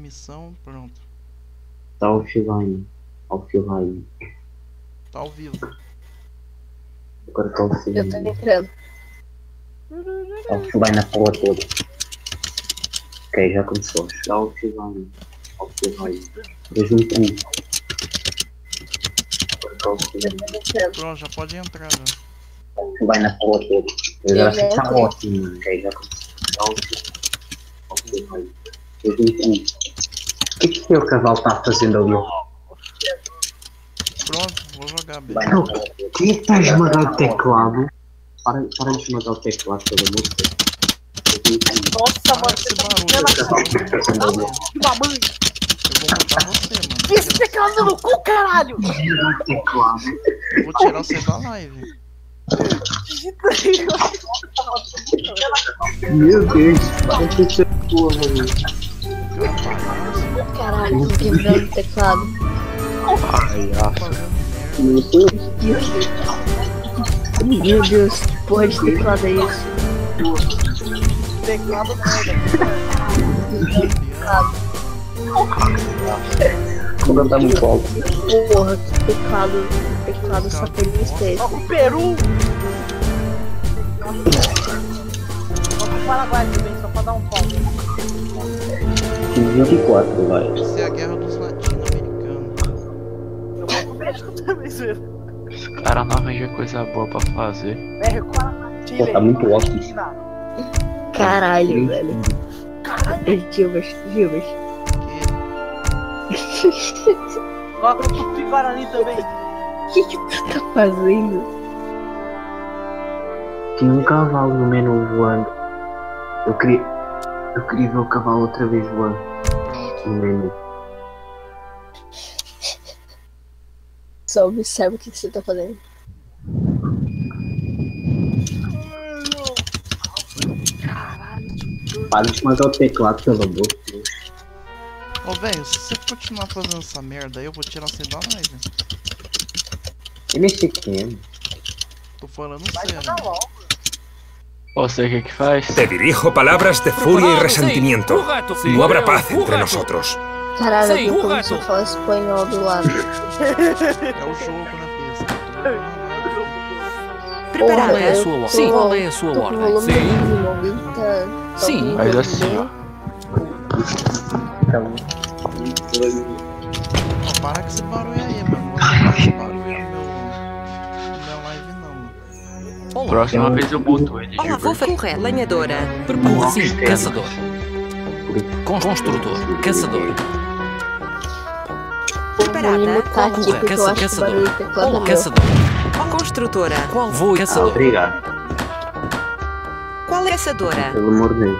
transmissão, pronto. Tá offline. Offline. Tá ao vivo. Agora tá Eu tô offline. entrando. Tá offline na porra toda. Ok, já começou. Tá offline. Offline. Vejo um cu. Agora tá offline. Pronto, já pode entrar já. Vai na porra toda. Eu já acho que tá ótimo, mano. Ok, já começou. O que que o cavalo tá fazendo ali? Pronto, vou jogar bem. Toda. Quem é que tá a esmagar o teclado? Para, para de esmagar o teclado, pelo amor de Deus. Nossa, mano, você tá barulho. tá que mamãe. Eu vou matar você, mano. Esse teclado no cu, caralho. Vou tirar você da live. Meu Deus, para de ser porra, mano. Caralho, tô quebrando o teclado. Ai, merda. Meu Deus. Meu Deus, que porra de teclado é esse? Teclado merda. Quando eu tava no colo. Porra, que teclado. Teclado satanista é Ó esse? com o Peru. Ó com o Paraguai também, só pra dar um pau. 24, vai. Isso é a guerra dos latino-americanos. Também, zoeira. Os caras não arranjam coisa boa pra fazer. México, Chile. Pô, tá muito alto. Argentina. Caralho, velho. Gilbert, Gilbert. Que Coloca o Tupi Guarani também. O que que tu tá fazendo? Tinha um cavalo no menu voando. Eu queria. Eu queria ver o cavalo outra vez voando menu. Só observa o que você tá fazendo. Para de esmagar o teclado, pelo amor de Deus. Ô, velho, se você continuar fazendo essa merda aí, eu vou tirar você da live. Quem é. Tô falando Vai sério. jogar LOL. Você o que que faz? Te dirijo palabras de furia y resentimiento. No habrá paz entre nosotros. Caralho, Sim, alguém o começou a gato. falar espanhol do lado. É o jogo na besta. Tô jogando na live. Porra, Qual é a eu sua tô- ordem? Sim, qual é a sua tô com o ordem? volume Sim. mínimo, alguém tá- tá Sim, ouvindo Faz bem? assim, ó. Então. Ó, para com esse barulho aí, mano. Olá. Próxima vez eu boto ele, Olá, vou correr, lenhadora. Sim, caçador. Construtor, caçador. Preparada. aqui Corra, porque eu caça- caçador. é Olá, caçador. Construtora. Qual voo, caçador? Obrigado, Qual é caçadora? pelo amor de Deus.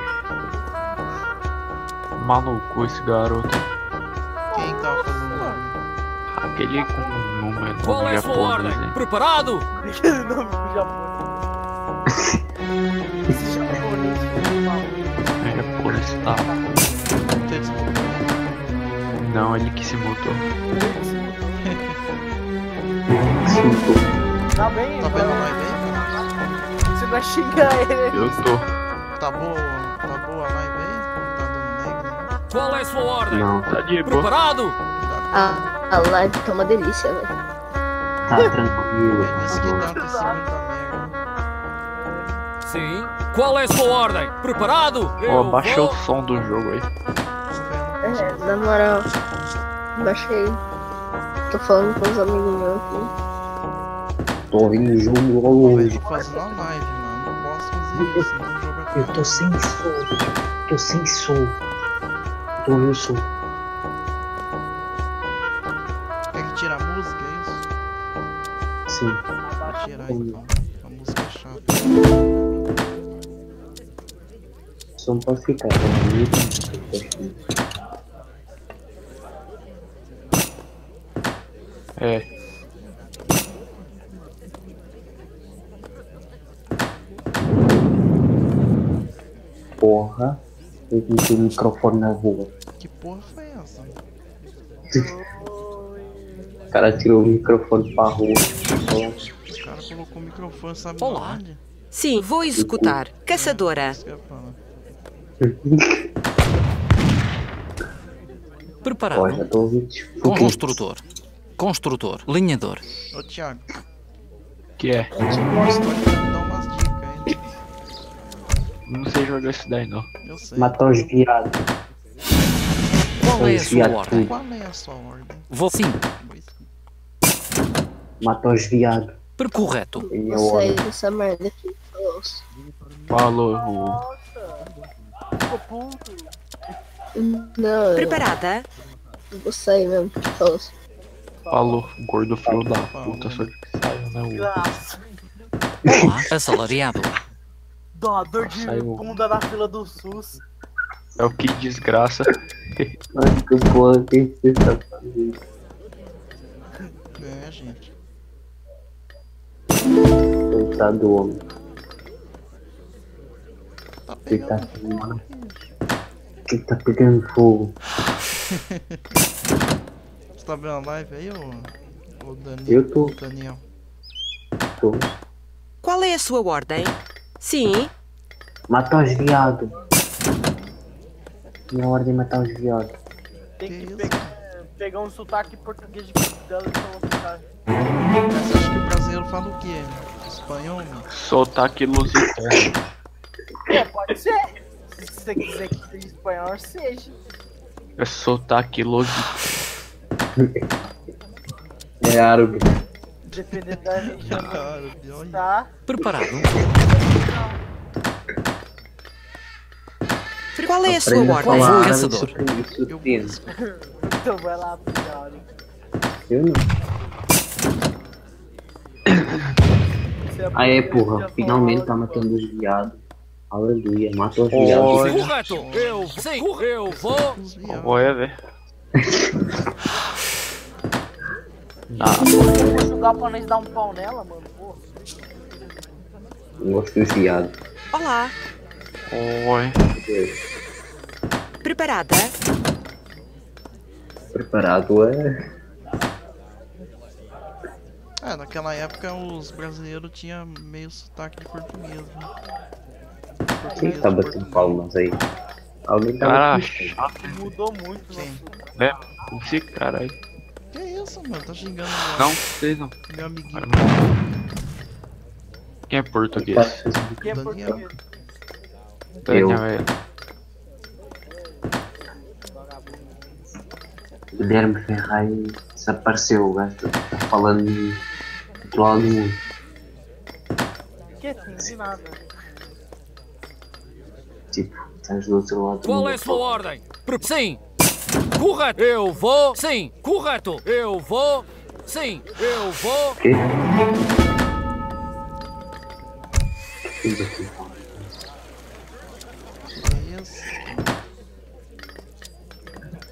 Maluco esse garoto. Quem que tava fazendo? Aquele com número Qual é a sua japonês, ordem? Preparado? Aquele nome do Japão. Tá? Não tem desculpa. Não, ele que se mutou. Tá bem, Tá vendo live aí? Você vai xingar ele. Eu tô. Tá boa, tá boa a live aí? Não tá dando lag, né? Qual é a sua ordem? Não, Tá de boa. Preparado? A, a live tá uma delícia, velho. tá tranquilo, É nesse por que favor. dá esse muita merda. Sim. Qual é a sua ordem? Preparado? Ó, Eu abaixa vou. o som do jogo aí. É, na moral, baixei. Tô falando com os amigos meus aqui. Tô ouvindo o jogo ao longe. tô fazendo a live, mano. Não posso fazer isso, senão o jogo Eu tô sem som. Tô sem som. Tô ouvindo o som. Quer que tire a música, é isso? Sim. Tirar então. O som pode ficar. Tá bonito. É. Porra. Eu meti o microfone na rua. Que porra foi essa? O cara tirou o microfone pra rua. O cara colocou o microfone, sabe Olá. onde? Sim, vou executar. Caçadora. Preparado. tipo, Construtor. Construtor. Linhador. Ô Thiago, Que é? aí. Não sei jogar isso daí não. Eu sei. Matar os viados. Qual é a sua ordem? Qual é a sua ordem? Vou sim. Matar os viados. Correto. É minha Não sei dessa merda aqui. Falou. Falou, o puto. Não, eu Preparada? não sei mesmo. Falou. falou, gordo filho da puta, só que saiu, né? O... Olá. Assalariado. Dó, dor de Saiu. bunda na fila do SUS. É o que desgraça. Ai, que porra que você tá fazendo? É, gente. Coitado do homem. Tá Ele tá pegando. filmando. Ele tá pegando fogo. Você tá vendo a live aí, ô? Ô Daniel? Eu tô. Daniel. tô. Qual é a sua ordem? Sim. Matar os viados. Minha ordem é matar os viados. Tem Que que pegar, pegar um sotaque português de Portugal e colocar. Mas você acha que o brasileiro fala o quê? Espanhol, mano? Sotaque lusitano. É, pode ser. Se você quiser que seja espanhol, seja. É sotaque lusitano. É árabe. Dependendo da região que pior ainda. tá. Preparado. Qual é a sua ordem? falar árabe, Caçador. Então vai lá, melhor. hein? Eu não. É Aí, porra, finalmente tá matando os viados. Aleluia, mata os Olha. viados. Correto. Eu sim. Eu vou. Os viados. Olha, velho. Ah, Se pra nós dar um pau nela, mano. Porra. Gosto viados. Olá. olha. Preparada? Preparado é. É, naquela época os brasileiros tinham meio sotaque de português, né? Quem tá de batendo palmas aí? Alguém tá Cara, chato, Mudou muito, Quem? nosso- né? Esse cara aí. Que isso, mano? Tá xingando meu, Não, sei não. meu amiguinho. Não. Quem é português? Quem é Daniel. português? Daniel, é. Guilherme Ferrari desapareceu, o gajo tá falando de lado do mundo. Quietinho, de nada. Tipo, estás do outro lado do Qual é a sua ordem? Sim. Correto. Eu vou. Sim. Correto. Eu vou. Sim. Eu vou. Quê? Puta. Que isso?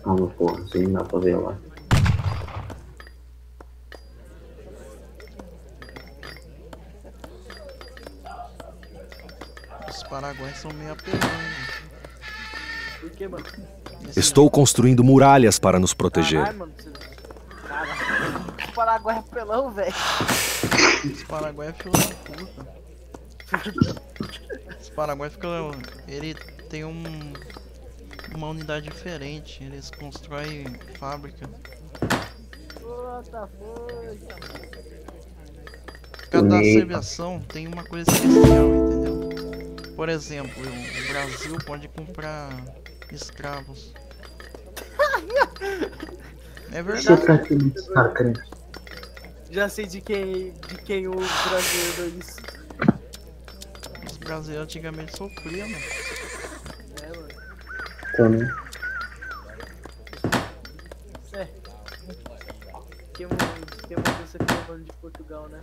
Calma, porra, assim não dá pra ver lá. Paraguaios são meio apelões. Por que, mano? Estou construindo muralhas para nos proteger. Caralho, mano. Caralho. O Paraguai é pelão, velho. Os paraguaios é filho da puta. Os paraguaios ficam. Ele tem um. Uma unidade diferente. Eles constroem fábrica. Cada serviação tem uma coisa especial, entendeu? Por exemplo, o Brasil pode comprar escravos. É verdade. Já sei de quem, de quem o brasileiro é isso. Os brasileiros antigamente sofriam, mano. É, mano. Então, né? Quem, quem mandou você falando de Portugal, né?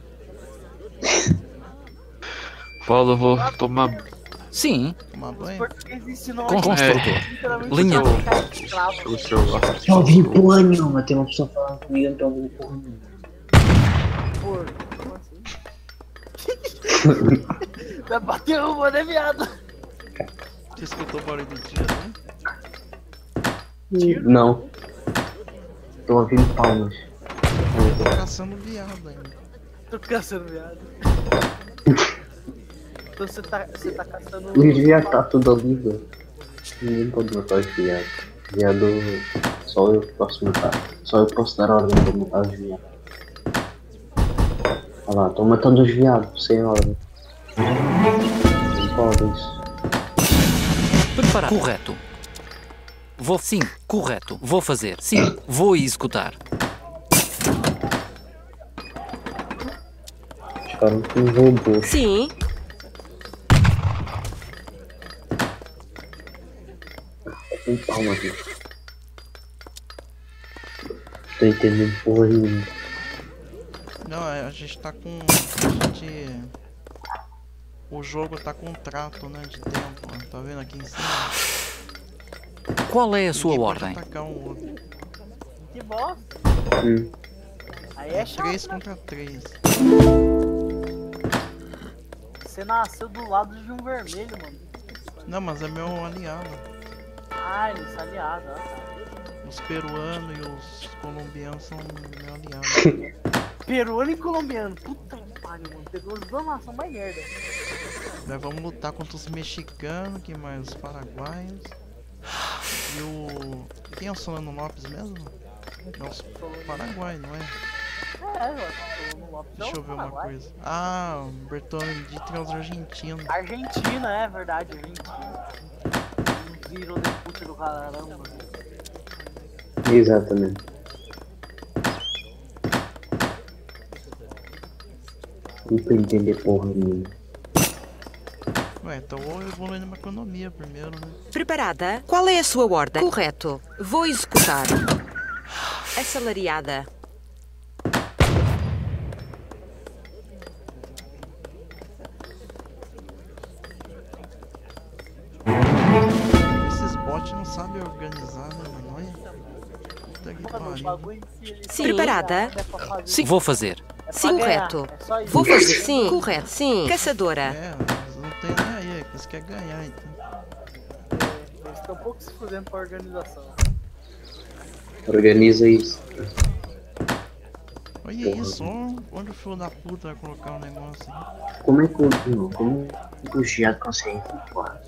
Fala, vou tomar. Sim. Tomar Os banho. portugueses Com a gente construtor. literalmente Linha. Não ouvi porra nenhuma, tem uma pessoa falando comigo, não tô ouvindo porra nenhuma. Por... Como assim? Vai bater uma, né, viado? Você escutou o barulho do tiro, né? Não. Tô ouvindo palmas. Eu tô caçando viado ainda. Tô caçando viado. Então você tá, você tá caçando. Os viados tá tudo ali, velho. Ninguém pode matar os viados. Viado Só eu posso matar. Só eu posso dar ordem para matar os viados. Olha lá, estão matando os viados, sem ordem. Não pode isso. Preparar. Correto. Vou. Sim, correto. Vou fazer. Sim, vou executar. Espero que não robôs. Sim. Com palma aqui. Tô entendendo porra nenhuma. Não, é, a gente tá com. A gente. O jogo tá com um trato, né? De tempo. ó. Tá vendo aqui em cima? Qual é a sua Ninguém pode ordem? atacar um outro. Que bosta. Hum. Aí é chato. 3 né? contra 3. Você nasceu do lado de um vermelho, mano. Não, mas é meu aliado. Ah, eles são aliados, ó. tá. Os peruanos e os colombianos são meu aliado. Peruano e colombiano. Puta que pariu, mano. Pegou os duas nações mais merda. Nós vamos lutar contra os mexicanos, que mais? Os paraguaios. E o. Quem é o Solano Lopes mesmo? Nossa, Paraguai, não é? É, ó. No Lopes é Deixa o eu ver uma coisa. Ah, o Bertone de os argentinos. Argentina, é verdade, Argentina. Virou de puta do caramba. Exatamente. Não tô entender porra nenhuma. Ué, então vou evoluindo uma economia primeiro, né? Preparada? Qual é a sua ordem? Correto. Vou executar. Assalariada. Sim. Preparada? Sim, vou fazer. Sim, correto. É isso. Vou fazer. Sim. Correto. Sim. Caçadora. É, eles não tem nem aí, que eles querem ganhar, então. Eles estão um pouco se fudendo pra organização. Organiza isso. Olha isso, ó, onde o filho da puta vai colocar um negócio aí. Como é que o. Como o Giado consegue flutuar?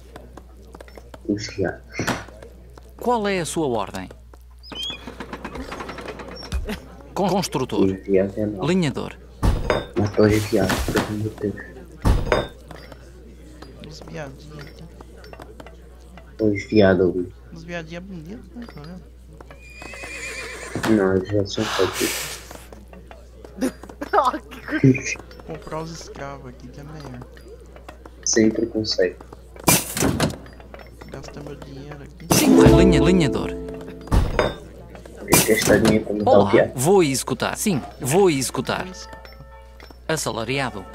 O Giado. Qual é a sua ordem? Con- Construtor. Linhador. Matou os viados, pelo amor de Deus. Os viadinhos aqui. Os viados ali. Os viadinhos é bonito, né, tá? Não, eles já são coisa. Comprar os escravos aqui que é melhor. Sem preconceito. Gastar meu dinheiro aqui. Sim, linha, linhador. Dinheiro para matar o Olá, viado. vou executar. Sim, vou executar. Assalariado.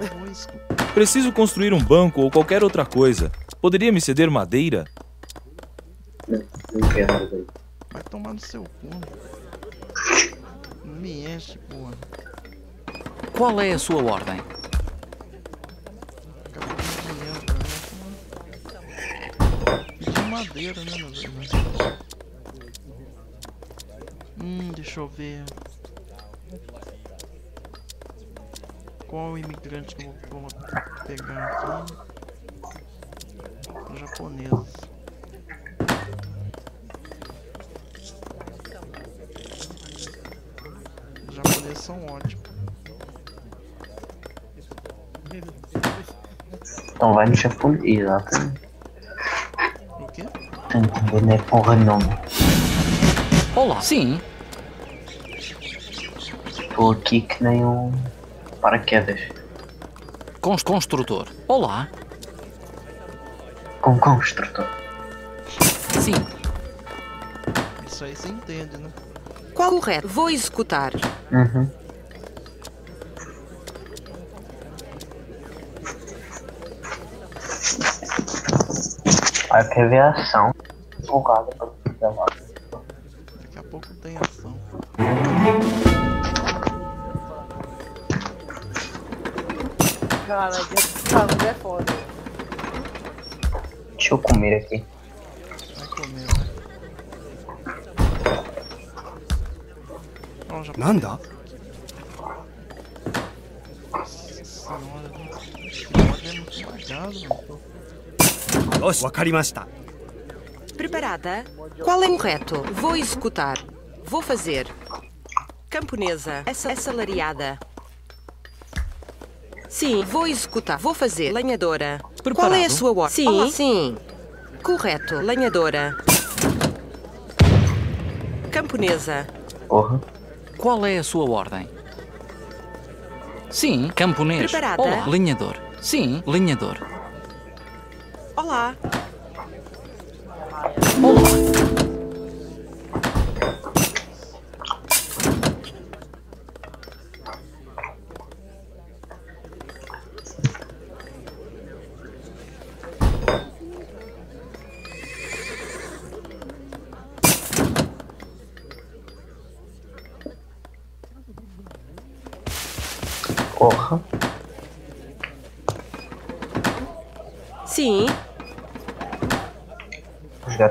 Eu vou escutar. Preciso construir um banco ou qualquer outra coisa. Poderia me ceder madeira? Não quero, velho. Vai tomar no seu cu. Não me enche, porra. Qual é a sua ordem? Acabou. Pedi madeira, né, na verdade. Deixa eu ver. Qual o imigrante que eu vou pegar aqui? Os japoneses. Os japoneses são ótimos. Então vai no japonês. Exatamente. O quê? Tô entendendo é porra nenhuma. Olá. Sim, Estou aqui que nem um paraquedas. cons- construtor. Olá. Com construtor. Sim, Isso aí você entende, né? Qual correto? Vou executar. Uhum. Ver a ação. Empolgada pra. Daqui a pouco tem ação. Cara, é foda. Deixa eu comer aqui. Vai comer, vai. Nanda? Nossa senhora, Oxe. Preparada? Qual é o correto? Vou executar. Vou fazer. Camponesa. Essa Assalariada. Sim, vou executar. Vou fazer. Lenhadora. Qual Preparado? é a sua ordem? Sim, Olá. sim. Correto. Lenhadora. Camponesa. Porra. Qual é a sua ordem? Sim, camponês. Preparada? Olá, linhador. Sim, linhador. Olá.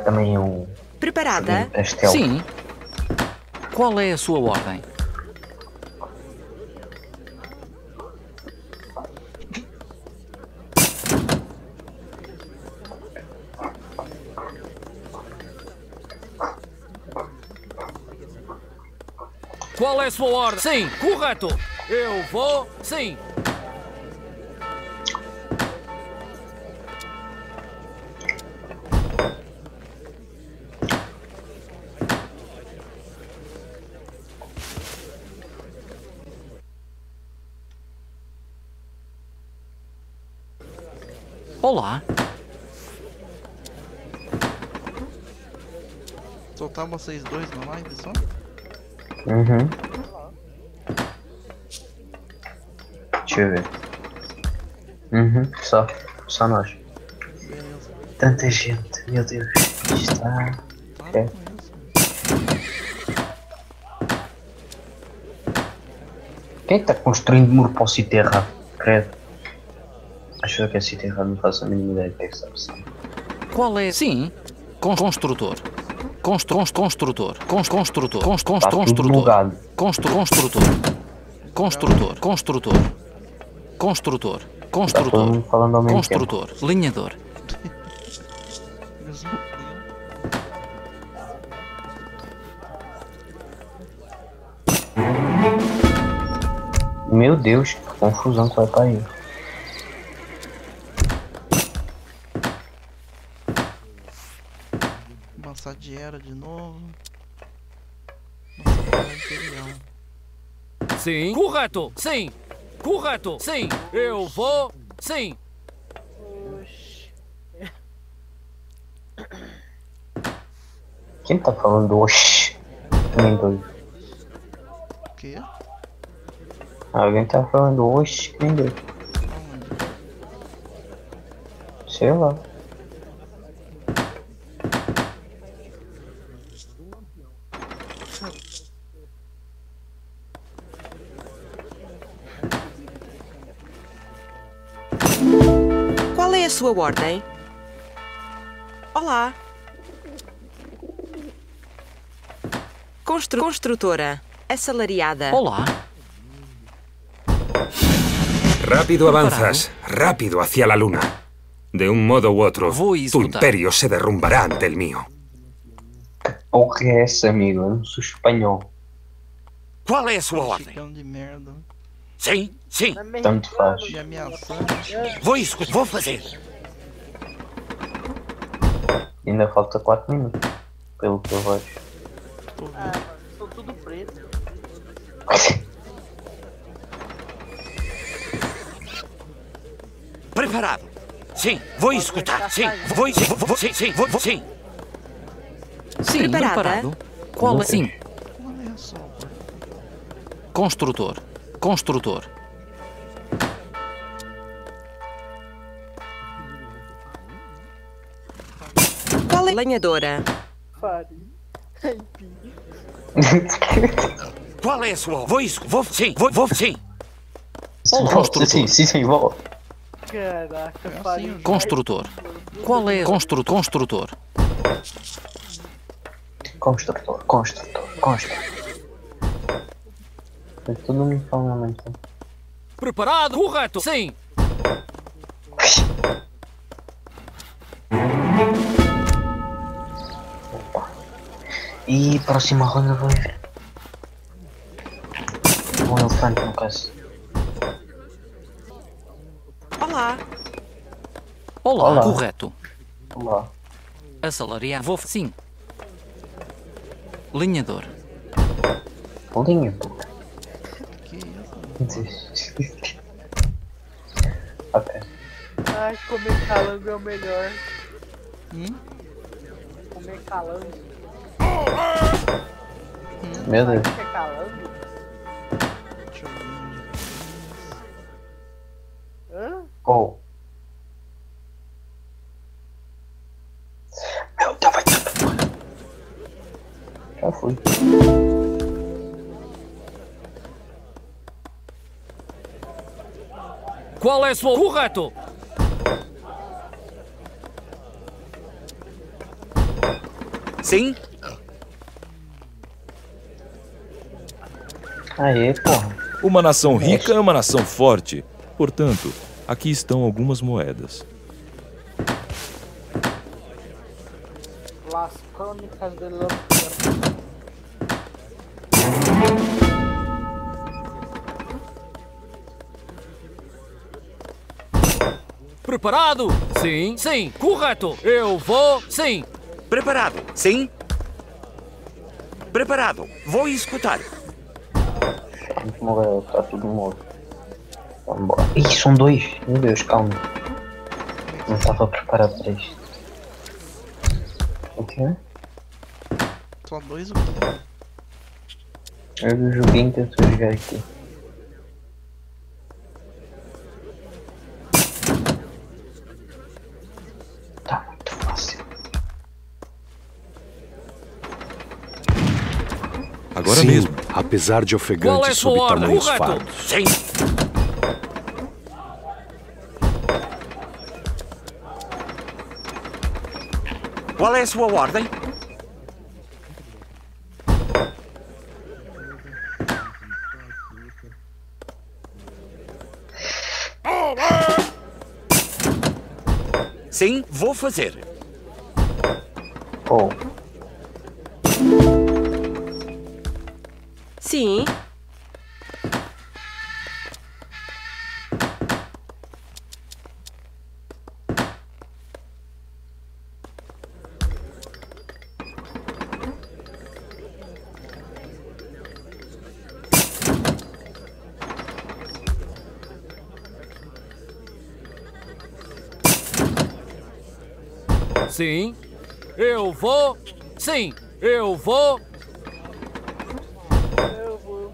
Também o Preparada? Pastel. Sim. Qual é a sua ordem? Qual é a sua ordem? Sim, correto. Eu vou. Sim. Vocês dois na live só? Uhum. Deixa eu ver. Uhum, só. Só nós. Beleza. Tanta gente, meu Deus. Está. É. com. Quem está construindo muro para o sítio errado? Credo. Acho que é sítio errado, não faço a mínima ideia do que é que está. Qual é? Sim. Con- construtor. Constru cons- construtor. Cons construtor. Construtor. construtor. Construtor. Construtor. Construtor. Construtor. tempo. Construtor. Linhador. Meu Deus, que confusão que vai aí. De novo. Imperial. Sim. Correto. Sim. Correto. Sim. Eu vou. Sim. Oxi. Quem está falando oxi? Nem doido. O quê? Alguém tá falando oxi, nem doido. Sei lá. Sua ordem? Olá. Constru construtora. Assalariada. Olá. Rápido avanzas, rápido hacia la luna. De un modo u otro, tu imperio se derrumbará ante el mío. O que é essa, amigo? Eu não sou espanhol. Qual é a sua ordem? Mexicano de merda. Sim, sim. Tanto faz. Vou. Vou fazer. Ainda falta 4 minutos. Pelo que eu vejo. Ah, sou tudo preto. Preparado. Sim, vou executar. Sim, vou executar. Vou, sim, sim, vou, sim. Sim. Preparada? Preparado. Qual é? Sim. Qual a sua ordem? Construtor. Construtor. Lenhadora. Fari. Qual é a sua? Vou executar. Vou, sim, vou, vou, sim. Sim, sim, sim, sim, vou. Caraca, É Fari. assim, Construtor. Qual é? Constru construtor. Construtor, construtor, construtor. Todo mundo ao mesmo tempo. Preparado. Correto. Sim. E próxima ronda vou ver. Um elefante no caso. Olá. Olá. Olá. Correto. Olá. Assalariado. Vou. Sim. Linhador. Linha, pô. Que isso? ok. Ai, comer calango é o melhor. Hum? Comer calango. Meu Deus. Oh. Meu Deus, vai Já fui. Qual é sua. Correto. Sim? Aê, porra. Uma nação rica é uma nação forte. Portanto, aqui estão algumas moedas. Las Crônicas de Lampião. Preparado? Sim. Sim. Correto. Eu vou. Sim. Preparado? Sim? Preparado. Vou escutar. Vamos morrer, tá tudo morto. Vambora. Ih, são dois. Meu Deus, calma. Não estava preparado para isto. O quê? Só dois o quê? É do joguinho que eu estou a jogar aqui. Tá muito fácil. Agora Sim, mesmo. Apesar de Qual é ofegante a sob sua ordem? tamanhos Correto. fardos. Sim. Qual é a sua ordem? Sim, vou fazer. Oh, Sim. Eu vou. Sim. Eu vou. Eu vou.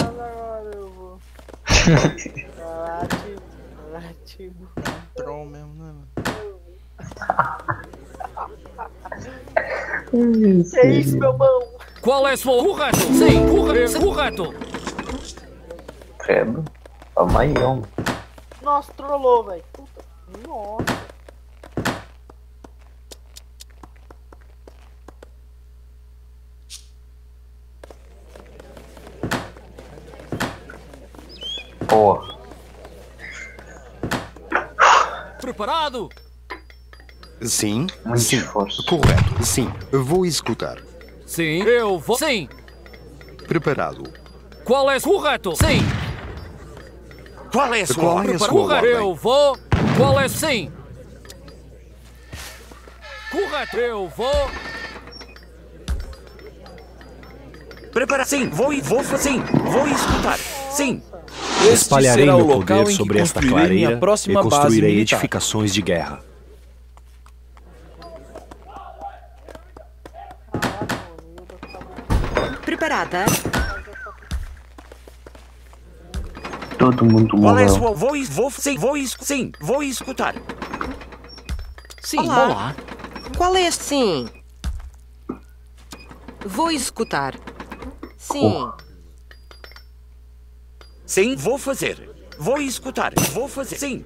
Agora eu vou. Relativo. Relativo. Troll mesmo, né? mano? Que é isso, meu mão? Qual é a sua. Correto. Sim. Correto. Correto. credo. Aí, homem. Nossa, trollou, velho. Puta. Nossa. Porra. Preparado? Sim, Muito sim. esforço. Correto, sim. Vou executar. Sim. Eu vou. Sim. Preparado. Qual é. Correto. Sim. Qual é a sua Qual é a sua Correto. ordem? Eu vou. Qual é. Sim. Correto. Eu vou. Prepara. Sim, vou e vou. Sim, vou escutar. Sim. Este Espalharei meu poder sobre esta clareira e construirei edificações de guerra. Preparada? Todo mundo Qual é morreu. sua. Vou e vou. Sim, vou Sim, vou escutar. Sim. Olá. Olá. Qual é este? Sim. Vou executar. Sim. Sim, vou fazer. Vou escutar. Vou fazer. Sim.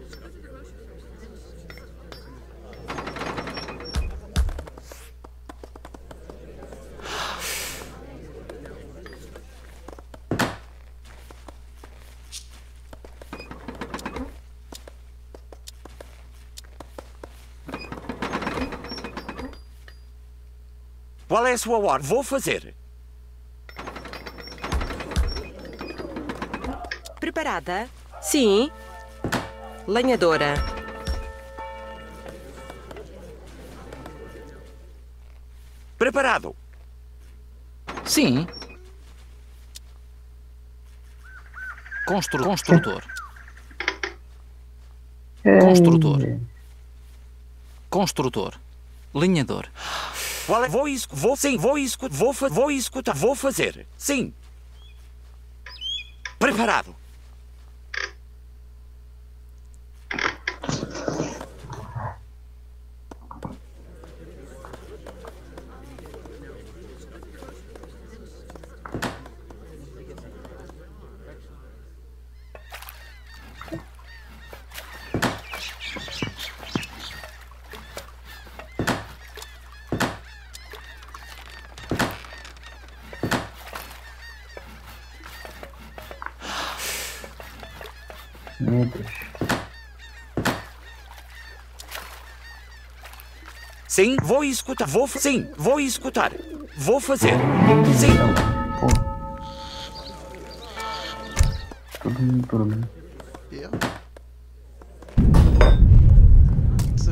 Qual é a sua hora? Vou fazer. Preparada? Sim. Lenhadora. Preparado. Sim. Constru construtor. Construtor. Construtor. Linhador. Vou isso. Vou sim. Vou isso. Vou, fa vou escutar. Vou fazer. Sim. Preparado. Sim, vou escutar. Vou fa- sim, vou escutar. Vou fazer. Sim. Todo mundo. Eu? Você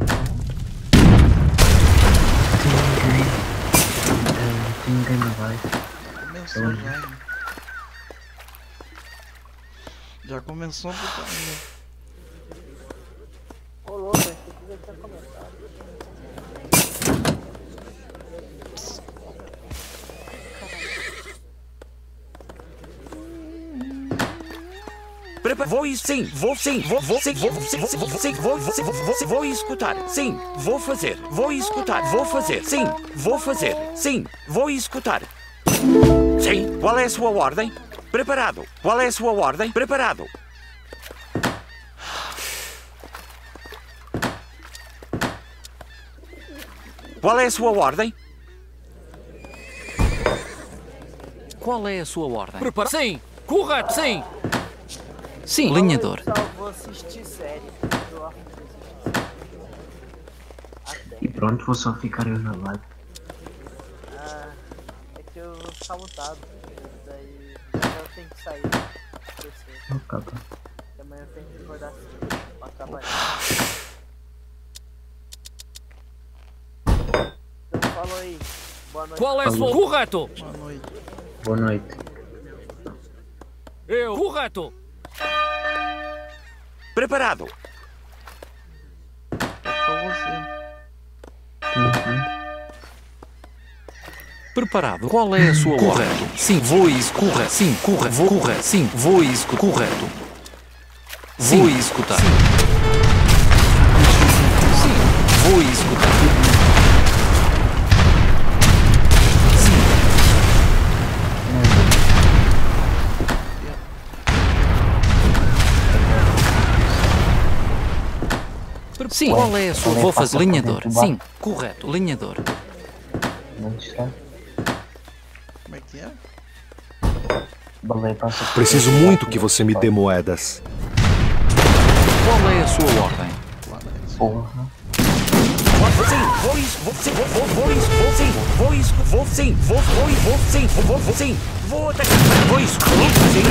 Tem ninguém na live. começou já. hein? Já começou a putaria. Ô, louco, esse aqui já tinha começado. Prepa vou. Sim, vou sim. Vou, vou sim. Vou, sim, vou, vou, sim, vou, vou, sim, vou, vou, sim, vou escutar. Sim, vou fazer. Vou escutar. Vou fazer. Sim, vou fazer. Sim, vou escutar. Sim, qual é a sua ordem? Preparado. Qual é a sua ordem? Preparado. Qual é a sua ordem? Qual é a sua ordem? Prepara Sim. Correto. Sim. Sim. Linhador. Só vou assistir série. Eu acho que vou assistir série. E pronto, vou só ficar eu na live. Ah, é que eu vou ficar mutado. Daí eu tenho que sair. Oh, capa. Porque amanhã eu tenho que acordar cedo pra trabalhar. Então falou aí. Boa noite. Qual é sua... Correto. Boa noite. Boa noite. Eu. Correto. Preparado. Preparado. Qual é a sua Correto. Sim, vou isso. Sim, correto. Vou correto. Sim, vou isso. Correto. Vou escutar. Sim, vou escutar. Sim. Sim. Qual é a sua? Vou fazer linhador. Sim, correto. Está. Como é que é? Preciso muito que você me dê moedas. Qual é a sua ordem? Porra. Sim, vou isso, vou sim, vou, vou, vou isso, vou sim, vou isso, vou sim, vou, vou, vou sim, vou, vou, vou sim, vou atacar, vou isso, vou sim,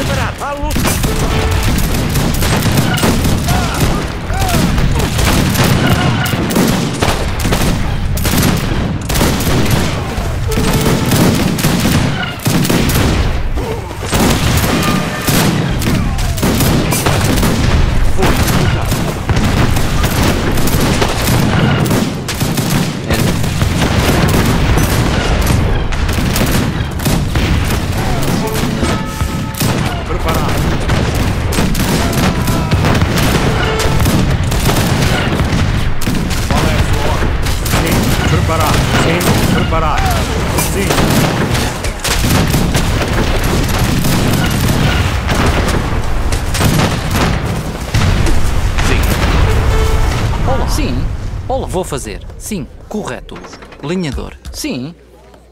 Vou fazer. Sim. Correto. Linhador. Sim.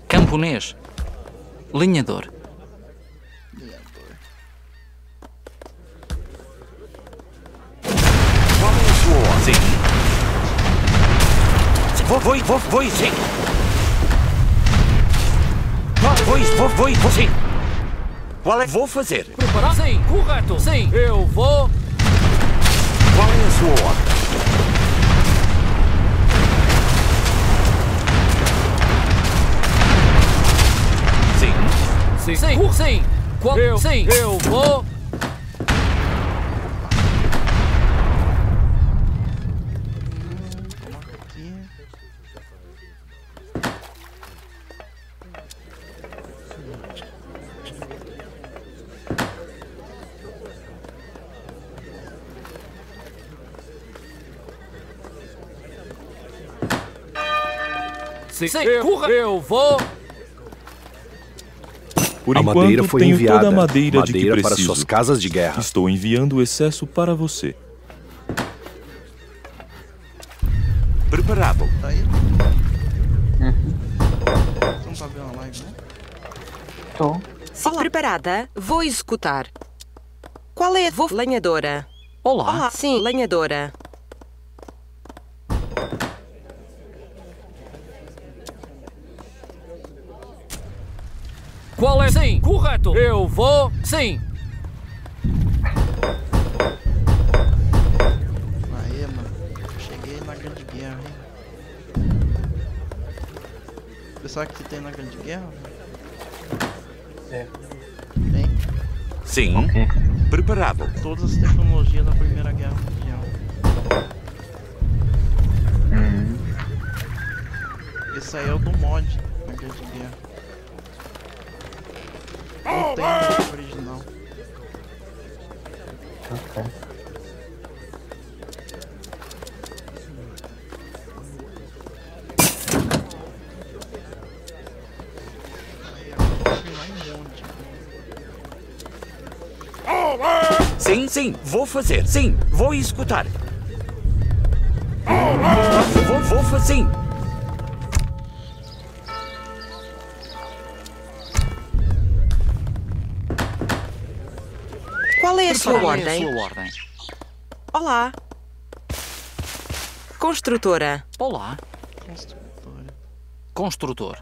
Camponês. Linhador. É? Sim. Vou, vou, vou, vou, sim. vou, vou, vou, vou, sim. Qual é? Vou fazer. Preparar? Sim, correto. Sim, eu vou. Qual é a sua ordem? Sim, sim, cor- sim. Qual? Eu, sim, eu vou. Sim, sim, correto. Eu vou. Por A enquanto, madeira foi tenho enviada. toda a madeira, de que Madeira para preciso. suas casas de guerra. Estou enviando o excesso para você. Preparado. Tá aí? Você não tá vendo a live, né? Tô. Sim, preparada. Vou executar. Qual é? Vou. Lenhadora. Olá. Sim, lenhadora. Qual é? Sim, correto. Eu vou. Sim. Aê, mano. Cheguei na Grande Guerra, hein? Pensava que tem na Grande Guerra? É. Tem Sim. Preparado. todas as tecnologias da Primeira Guerra Mundial. Hum. Esse aí é o do mod na Grande Guerra. Tem original. Sim, sim, vou fazer. Sim, vou escutar. Vou, vou fazer. Sim. sua ordem? Sua ordem? Olá. Construtora. Olá. Construtor. Construtor.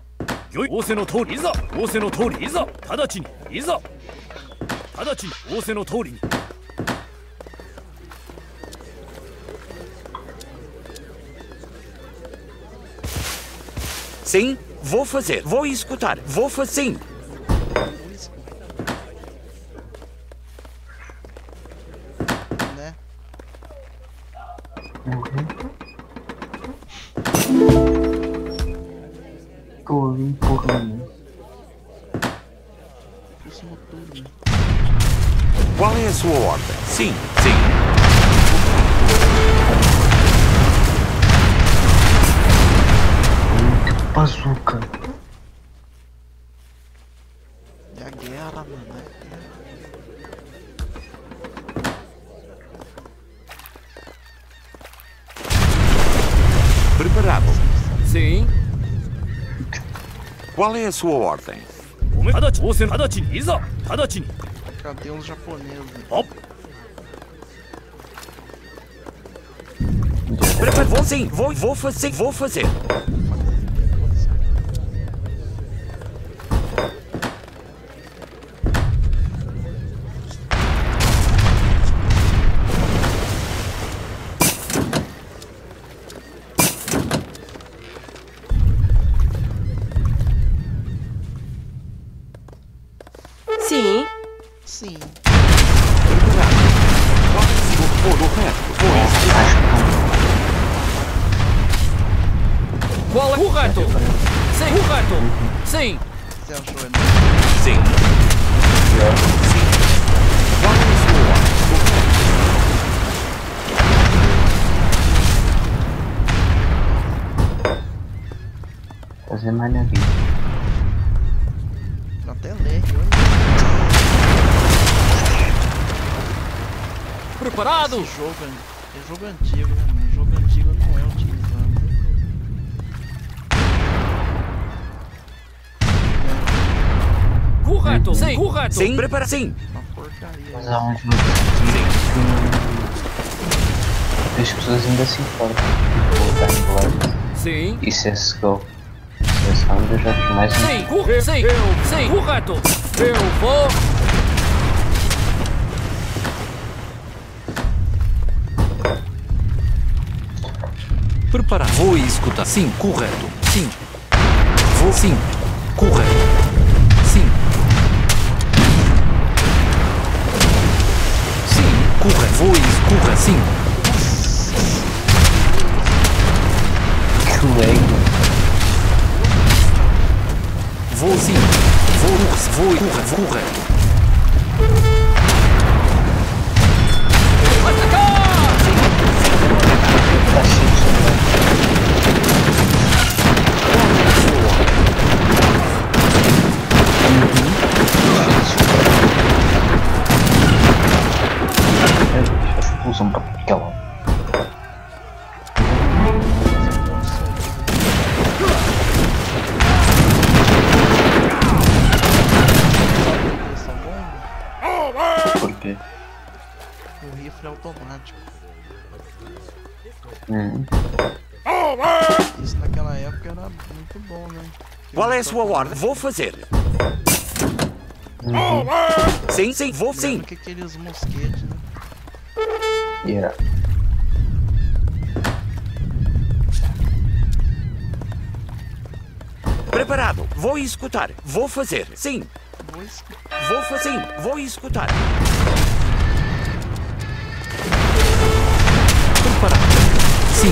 Sim, vou fazer. Vou executar. Vou fazer. Sim. Qual é a sua ordem? Cadê os japoneses? Vou sim, vou, vou fazer, vou fazer. Sim. Você achou ele? Sim. Sim. É? Fazer mais na vida. Até ler. Preparado. Esse jogo é, é jogo antigo, né, mano? Jogo antigo não é utilizado. Correto. Sim, correto. Sim, prepara. Sim. Uma porcaria. Mas há uns jogos que as pessoas ainda se importam. Tipo Sim. e CSGO. Esse round eu já fiz mais um. Sim, corre, sim, eu, sim, correto. Eu vou. Preparar. Vou escutar. Sim, correto. Sim. Vou. Sim. Correto. Sim, correto. Vou escutar. Sim. Que legal. Vou sim. Vou. Vou. Correto. Hum. Isso naquela época era muito bom, né? Porque Qual é a sua ordem? Vou fazer. Sim, sim, vou sim. Que aqueles mosquetes, né? Yeah. Preparado. Vou escutar. Vou fazer. Sim. Vou escutar. Vou fazer. Sim. Vou escutar. Sim.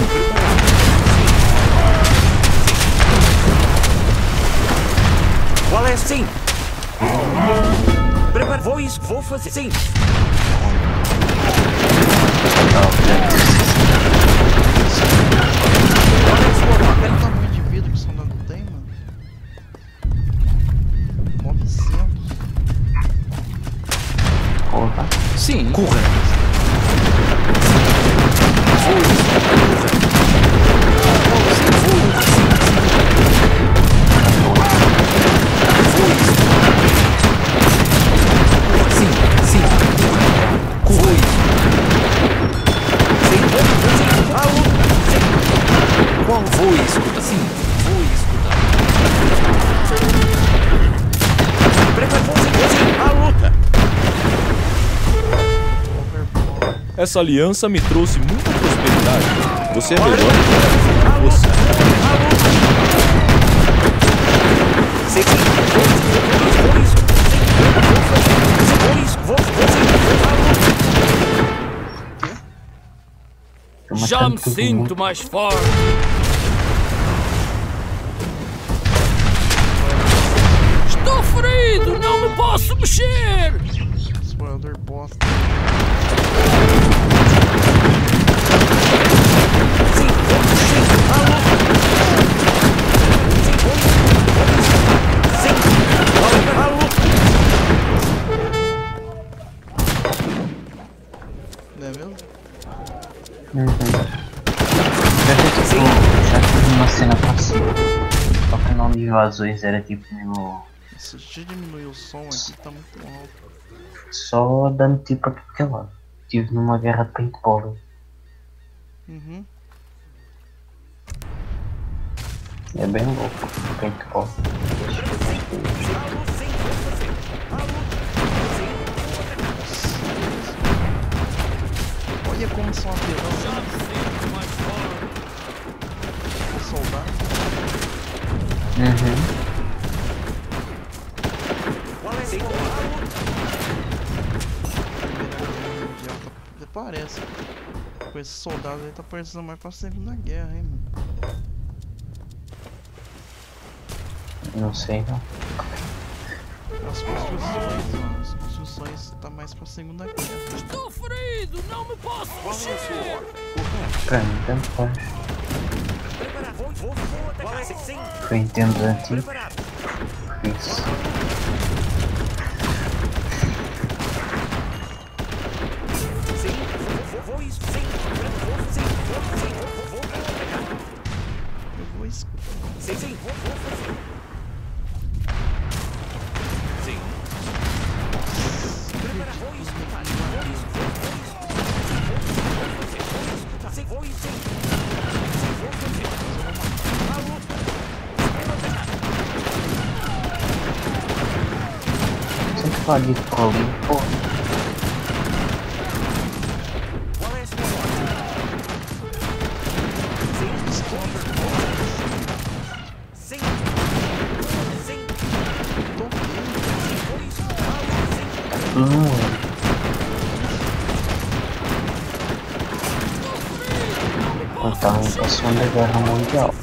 Qual é? Sim. Prepara. Vou isso. Vou fazer. Sim. Olha o tamanho de que o soldado tem, mano. 900. Porra. Sim. Correto. Essa aliança me trouxe muita prosperidade. Você é melhor que você. Já me sinto mais forte. Estou ferido, não me posso mexer. Explorador bosta. De invasões, era tipo. Nossa, deixa eu diminuir o som aqui, tá muito alto. Só dando tipo para tudo que é lado. Estive numa guerra de paintball. Uhum. É bem louco. Paintball. Olha como são apelões. O soldado. Uhum. Tá- parece. Com esse soldado aí tá parecendo mais pra Segunda Guerra, hein, mano. Não sei não. As construções, mano. As construções tá mais pra Segunda Guerra. Estou ferido, não me posso mexer. Pra mim tanto faz. Preparar. Vou. Vou. Vou atacar. Sim, sim. Foi. Preparado. Por isso. Sim. Vou. Vou. Vou. Sim. Vou. Sim. Vou. Sim. Vou. Vou. Vou vou. Sim, sim. Vou. Vou. Sim. Vou. Vou. Vou. Vou. Sim. Vou. Vou. Vou escutar. Sim. Vou isso. Sim. Sim. Vou fazer. A luta. Vou atacar. sempre paguei por alguém, pô. Qual é a sua ordem? Sim. Sim. Vou escutá-lo. Sim. Hum, então pra Segunda Guerra Mundial.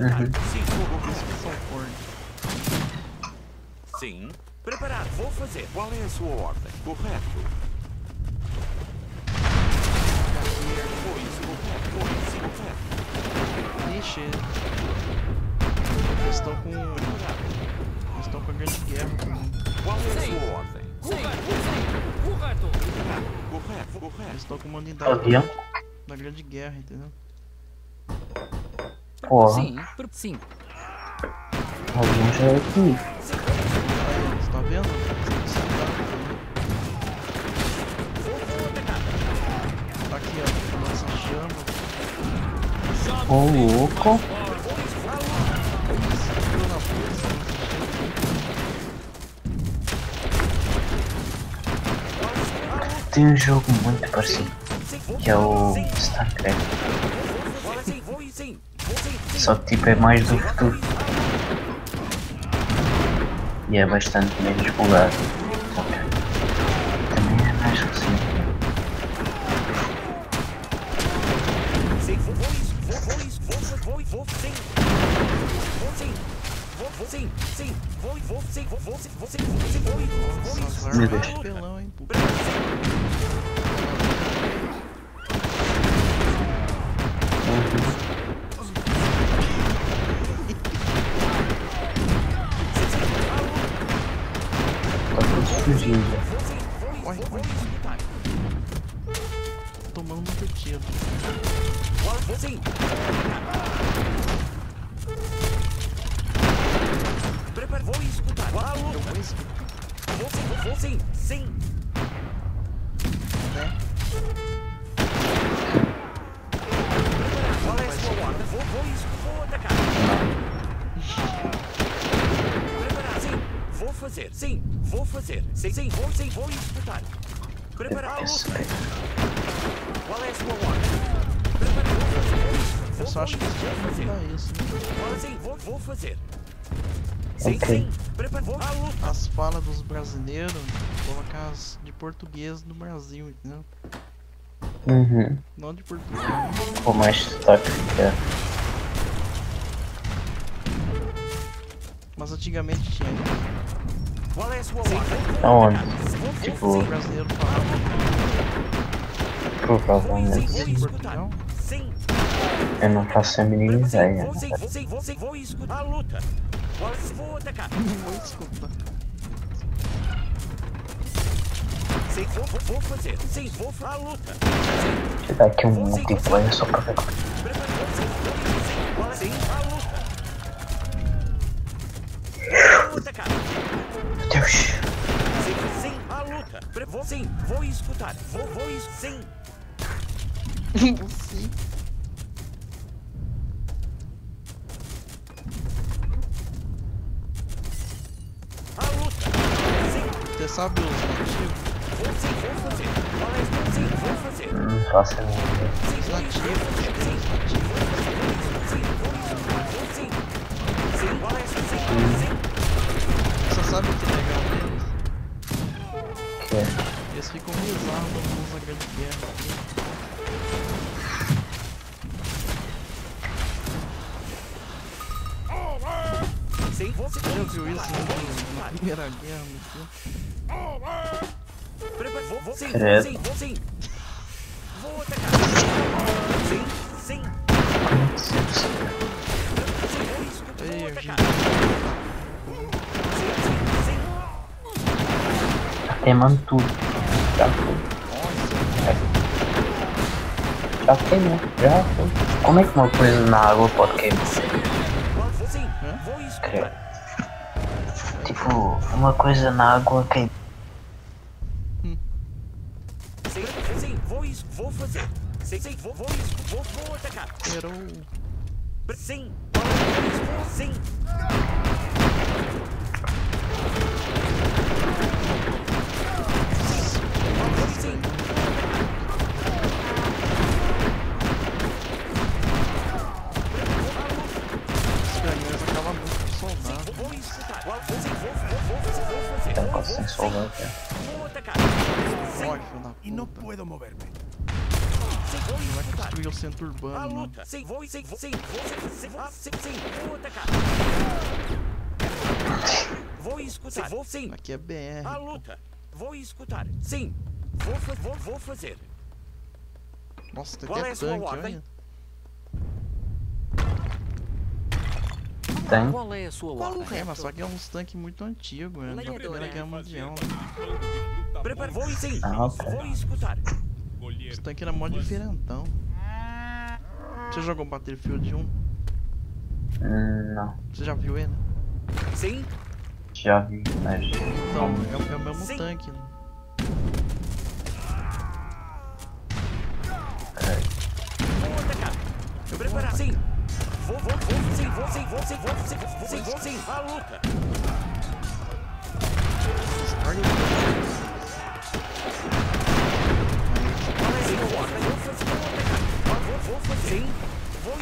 Uhum. Sim. Sim. Preparado, vou fazer. Qual é a sua ordem? Correto. Vou isso, correto. Vou isso, correto. Ixi. Eles estão com. Eles estão com a grande guerra. Qual é a sua ordem? Correto. Correto, correto. Eles estão com uma unidade Avião? da grande guerra, entendeu? Porra, Sim, sim. avião já é aqui. Você tá vendo? Tá aqui, ó. Lança chama. Ô louco. Tem um jogo muito parecido, que é o Star Trek. Agora sim, vou e sim. Vou sim, sim. Só que tipo é mais do futuro. E é bastante menos bugado. Que Também é mais recente. Sim, vou, fazer. Sim, Ok. sim. As falas dos brasileiros, colocar as de português do Brasil, entendeu? Uhum. Não de português. Ou mais sotaque fica. Mas antigamente tinha. Qual é a sua ordem? Aonde? Tipo, O brasileiro falava vou, provavelmente. sim, vou em escutar. Portugal. Sim. Eu não faço a mínima Sim, ideia. vou, sim, vou, sim, vou, sim, vou escutar a luta. É- vou atacar. Vou vou, vou, vou fazer. Sim, vou fa- a luta. Deixa eu dar aqui um multiplayer só pra ver. Vou, vou, sim, a luta. Vou. Deus. Sim, sim, a luta. Vou, sim, vou escutar. Vou, vou, sim. Sim. A luta. Sim, Você sabe os nativos? vou, sim, vou fazer. Qual é? Vou, sim, vou fazer. Não faço a mínima ideia. Sim, Os vou, nativos, vou fazer. acho que Sim, são os nativos. sim, vou escutar. Vou, sim. Sim, qual é? Sim, sim. Você sabe o que é legal deles? Que é. Eles ficam bizarros na grande guerra. Sim, Você já viu isso na. Primeira Guerra? Sim, sim, sim. Vou atacar. Sim, sim. Sim. Tá queimando tudo. Já foi. Já queimou. Já foi. Como é que uma coisa na água pode queimar? Tipo, uma coisa na água queima. Vou, sim, vou, sim, vou, sim, sim, vou, sim, sim, vou atacar. Vou escutar. Vou, sim. Aqui é BR. A luta. Vou escutar. Sim. Vou, vou, vou fazer. Nossa, tem Qual é a sua tanque, ordem? Tem? Qual é a sua ordem? É, mas só que é uns tanques muito antigos, é da. Primeira Guerra Mundial. Prepara. Vou, sim. Ah. Vou escutar. Os tanques eram mó diferentão. Você jogou Battlefield 1? Hum, Não, Você já viu ele? Sim. já vi, mas. Então, é, o- é o mesmo Sim. tanque. Vou atacar. Preparar. Sim. Vou, vou, vou, sim, vou, sim, vou, sim, vou, sim, vou, sim, vou, sim. A luta. Olha Sim. Vou.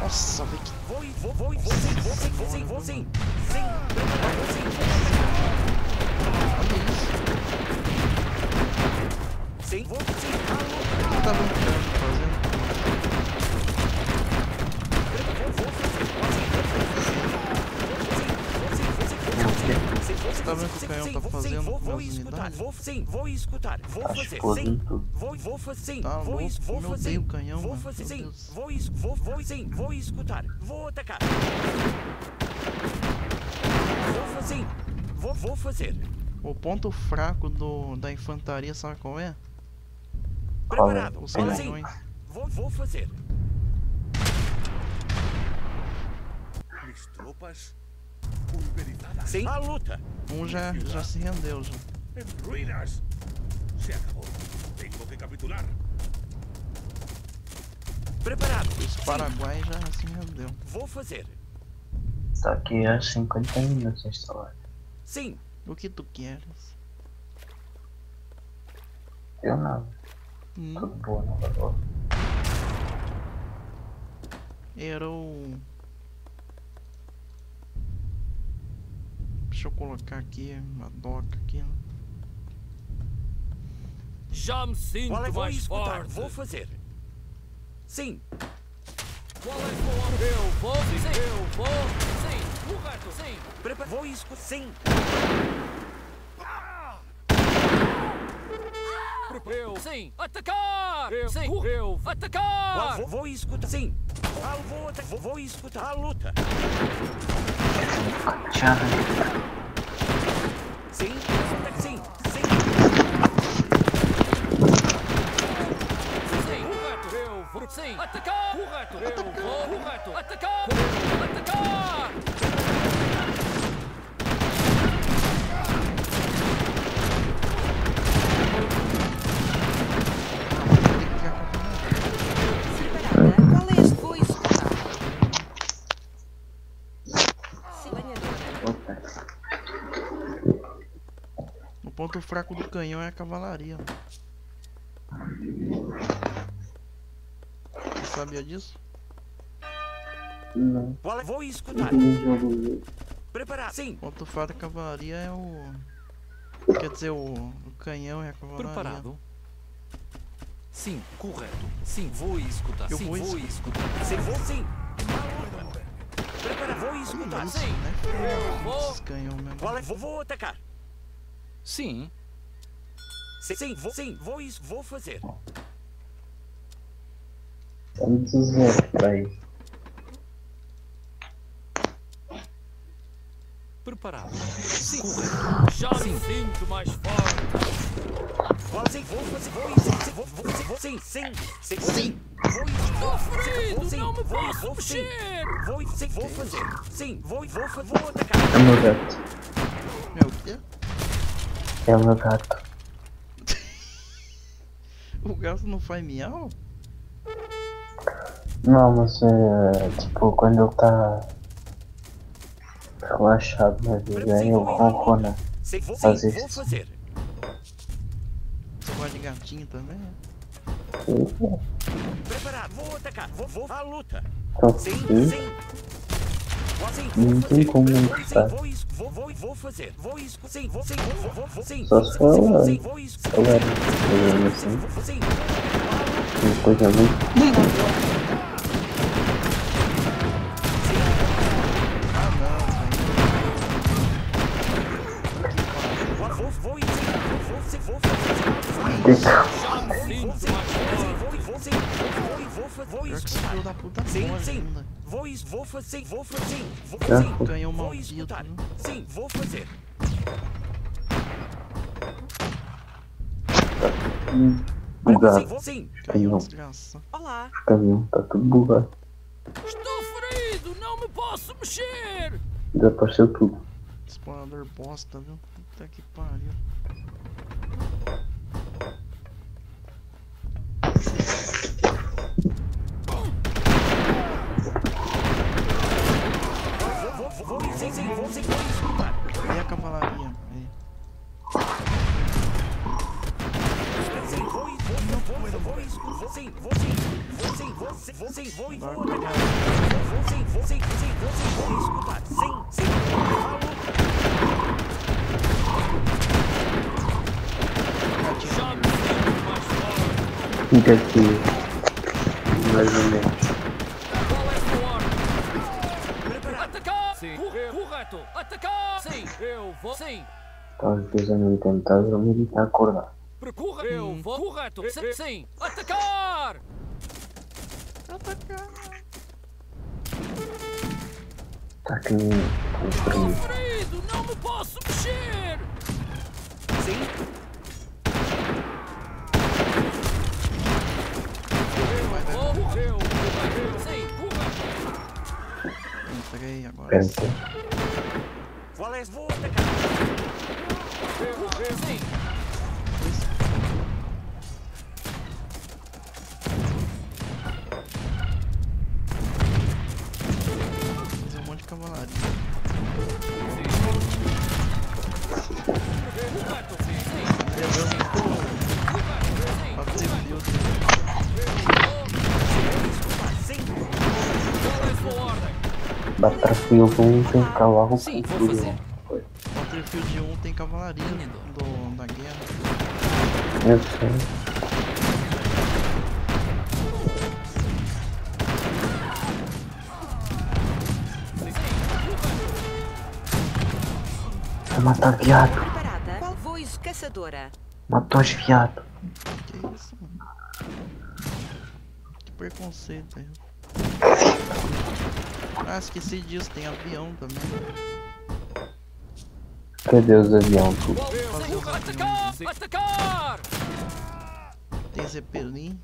Nossa, que Vou, vou, vou, vou, sim, vou, sim, vou, sim, vou, sim. Sim. Vou, sim. olha isso. Sim, vou, sim. Tá vendo O que o sim, tá fazendo Vou, vou escutar. Vou, sim, vou escutar. Vou fazer. Sim. Vou, vou fazer, sim. Tá vou, vou fazer. canhão, vou fazer, sim. Vou, vou, vou, sim. Vou escutar. Vou atacar. Vou fazer, sim. Vou, vou fazer. O ponto fraco do, da infantaria, sabe qual é? É? Preparado. Os sim. canhões. Vou, vou fazer. Mis tropas Sim. A luta. Um já, já se rendeu, já. en ruinas. Se acabó. Tengo que capitular. Preparado. Os Sim. Paraguai já se rendeu. Vou fazer. Está aqui há 50 minutos instalado. Sim. O que tu queres? Eu nada. Hum, Tudo boa, nada boa. errou. Deixa eu colocar aqui uma doca aqui. Já me sinto Qual é? Vou mais escutar. forte. Vou fazer. Sim. Qual é ordem? Eu vou, sim. Eu vou, sim. Correto, sim. Prepara. Vou escutar. Sim. Eu, sim. Atacar! Eu, sim. Eu, atacar! Vou, vou escutar. Sim. Ah, vou, vou, vou escutar. A luta. Já, Sim. Sim. Sim. Correto. Eu vou, sim. Atacar! Correto. Eu vou, correto. Atacar! Atacar! O ponto fraco do canhão é a cavalaria. Você sabia disso? Não. Vou escutar. Preparar. Sim. O ponto fraco da cavalaria é o. Quer dizer, o, o canhão é a cavalaria. Preparado? Sim, correto. Sim, vou escutar. Eu Sim, vou vou escutar. escutar. Sim. Vou sim. A luta. Prepara. Vou escutar. Sim. né? Eu vou. Esses canhão mesmo. Vou, vou atacar. Sim, Sim. Sim. Vou, sim. Vou, is- vou fazer. Vamos para aí. preparado. Sim, correto. Já me sinto mais forte. Qual? Sim. Vou fazer. Vou, sim. Sim. Vou, vou, sim. Vou, sim. Sim. Sim. Vou, vou, Estou sim. ferido, Vou, sim. não me posso vou, mexer! Vou, sim, vou fazer. Sim, vou, vou, vou, vou atacar. É o meu gato. Meu quê? É o meu gato. O gato não faz miau? Não, mas é tipo quando ele tá relaxado na vida, ele roncona. Sim, vou, Faz isso. fazer. Você gosta de gatinho também? Preparado, vou atacar. Vou, vou à luta. Sim, sim. Não tem como não sim, gostar. vou, is- vou, vou, vou fazer. Vou, is- sim, vou, sim, vou, vou, vou, sim. Só se sim, ela- ela era digamos assim, uma coisa muito. Vou, vou, is- vou fazer, vou fazer, vou Já sim. Ganhou um Vou maldito. escutar. né? Sim, vou fazer. Hum, Sim, vou, sim. Desgraça. Olá. Caminhão tá tudo bugado. Estou ferido, não me posso mexer! Desapareceu tudo. Explorador bosta, viu? Puta que pariu. Aqui. Mais ou menos. Correto. Atacar! Sim. Eu vou. Sim. Tá às vezes a não tentar dormir tá acordado. Percorra. Eu vou. Correto. Sim. Sim. Atacar! Atacar! Tá que nem não me posso mexer! Sim. Vou. Eu. Correto. Sim. Correto. Entrei agora. Pera Battlefield 1 tem cavalo Sim, com vou fazer. Battlefield 1 tem cavalaria do, da guerra. Eu sei. Vai matar viado. Voz caçadora. Matou os viados. Que isso, mano? Que preconceito aí. Ah, esqueci disso, tem avião também. Cadê os aviões? tudo? Tem Zeppelin.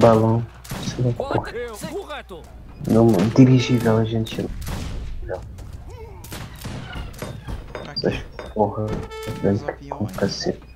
Balão. Sei lá, porra. Não, dirigível a gente chama. Essas porra vem com cacete.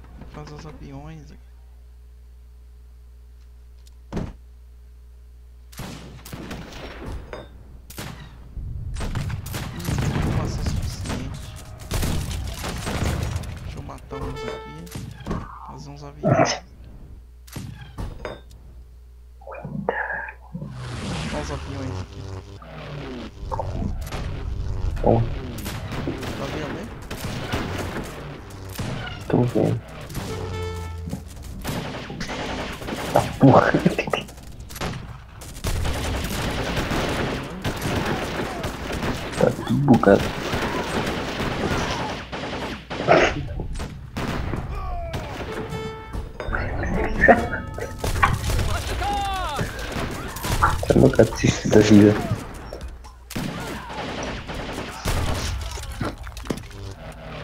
Tá no catista da vida.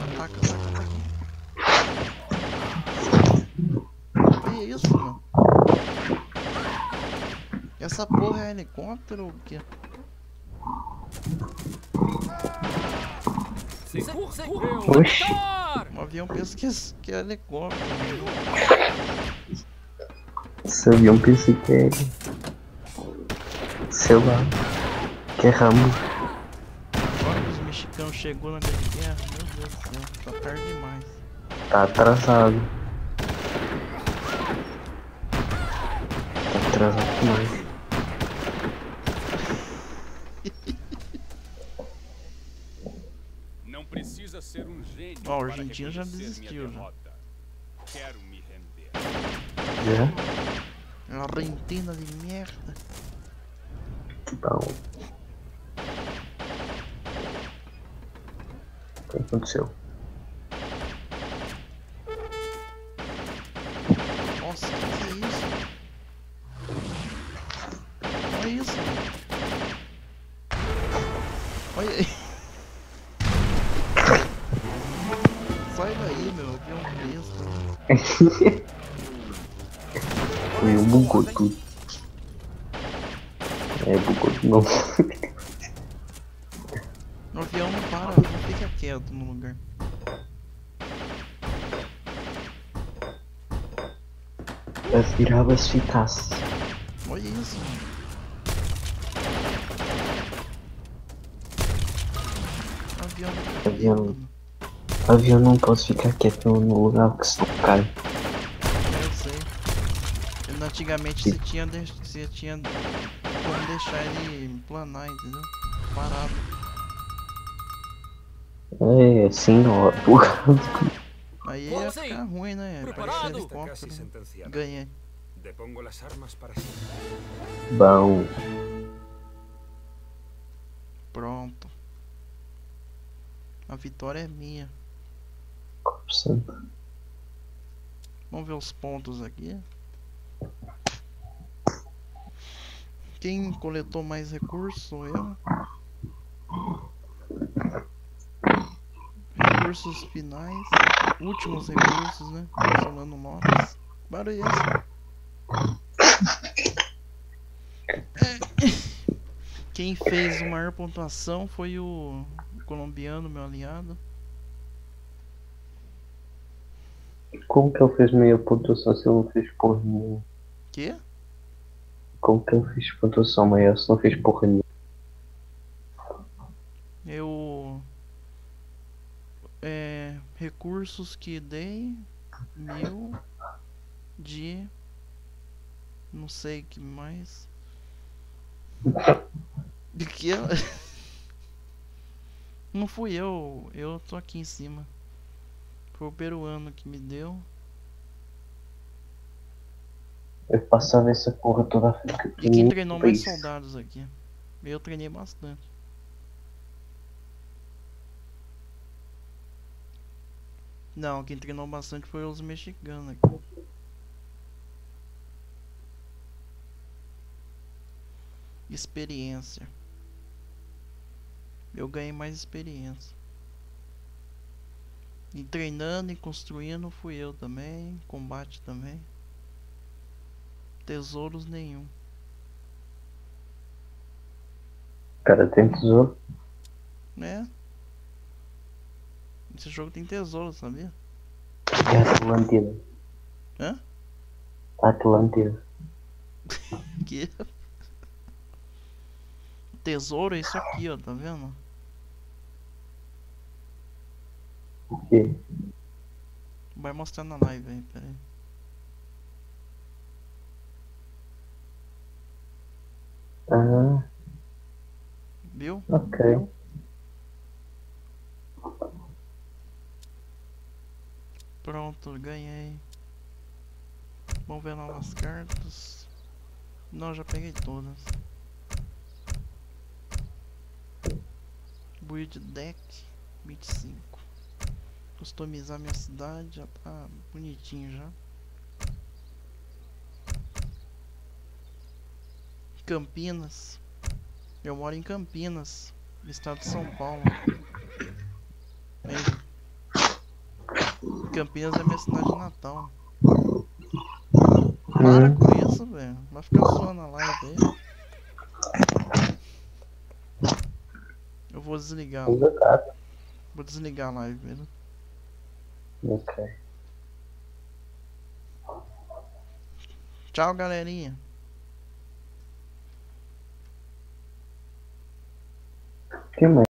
Ataca, ataca, ataca. Que isso, mano? Essa porra é helicóptero ou o quê? Oxi. Um avião pensa que é, que é helicóptero. Esse avião pensei que é. Sei lá. Que é que os mexicanos chegou na Guerra, meu Deus do céu, tá tarde demais. Tá atrasado. Tá atrasado demais. Não precisa ser um gênio. Ó, o argentino já desistiu, já. derrota. Quero me render. Já? É uma Argentina de merda. Bom. O que aconteceu? Nossa, que que é isso? Olha isso. Olha aí. Sai daí, meu. Avião besta. Bugou tudo. É, bugou de novo. O avião não para, não fica quieto no lugar. Vai virava se ficasse. Olha isso. Avião Avião. Avião não pode ficar quieto no- no lugar que senão cai. Antigamente você tinha, deix- você tinha como deixar ele planar, entendeu? Parado. É, assim, ó. Aí ia ficar ruim, né? Preparado? Parecia helicóptero. sentenciado. Ganhei. Depongo las armas para. Bom. Pronto. A vitória é minha. Vamos ver os pontos aqui. Quem coletou mais recursos sou eu. Recursos finais. Últimos recursos, né? Solano Lopes. Barulho é esse? Quem fez a maior pontuação foi o colombiano, meu aliado. Como que ele fez meia pontuação se ele não fez porra nenhuma? Quê? Como que ele fez pontuação maior se não fez porra nenhuma? Eu. É. Recursos que dei. Mil. De. Não sei que mais. De que? Não fui eu. Eu tô aqui em cima. Foi o peruano que me deu. Eu passava essa porra toda. E quem treinou mais soldados aqui? Eu treinei bastante. Não, quem treinou bastante foi os mexicanos aqui. Experiência. Eu ganhei mais experiência. E treinando e construindo fui eu também. Combate também. Tesouros nenhum. Cara, tem tesouro. Né? Esse jogo tem tesouro, sabia? É Atlântida. Hã? Atlântida. Que? Tesouro é isso aqui, ó, tá vendo? O quê? Vai mostrar na live aí, peraí. Ah, Viu? ok. Pronto, ganhei. Vamos ver novas cartas. Não, já peguei todas. Build deck 25. Customizar minha cidade já tá bonitinho já. Campinas. Eu moro em Campinas, estado de São Paulo. Campinas é minha cidade natal. Para com isso, velho. Vai ficar zoando a live aí. Eu vou desligar. Vou desligar a live, velho. Ok. Tchau, galerinha. Que mais?